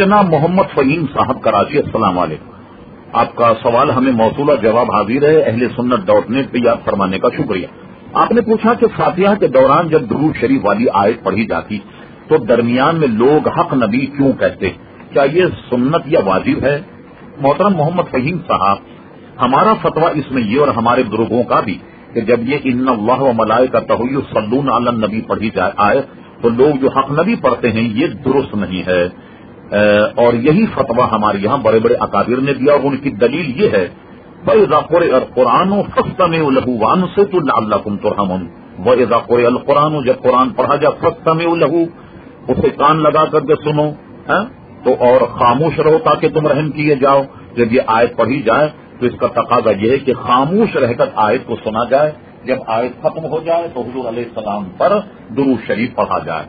जनाब मोहम्मद फहीम साहब कराची अस्सलाम आपका सवाल हमें मौसूला जवाब हाजिर है, अहले सुन्नत डॉट नेट पर याद फरमाने का शुक्रिया। आपने पूछा कि फातिहा के दौरान जब दरूद शरीफ वाली आयत पढ़ी जाती तो दरमियान में लोग हक नबी क्यों कहते? क्या ये सुन्नत या वाजिब है? मोहतरम मोहम्मद फहीम साहब, हमारा फतवा इसमें ये और हमारे बुज़ुर्गों का भी, कि जब ये इन अल्लाह मलाय का तहयु सल्लून आलम नबी पढ़ी जाए आए तो लोग जो हक नबी पढ़ते हैं, ये दुरुस्त नहीं है। और यही फतवा हमारे यहाँ बड़े बड़े अकाबिर ने दिया और उनकी दलील ये है फ़ैज़ाक़ुर कुरान फस्तम लहूवान से तो अल्लाकुम तुरहमन। व इज़ाक़ुर अल कुरान, जब कुरान पढ़ा जाए फस्तम लहू, उसे कान लगा करके सुनो, है? तो और खामोश रहो ताकि तुम रहम किए जाओ। जब ये आयत पढ़ी जाए तो इसका तकाजा यह है कि खामोश रहकर आयत को सुना जाए। जब आयत खत्म हो जाए तो हजूर सलाम पर दुरू शरीफ पढ़ा जाए।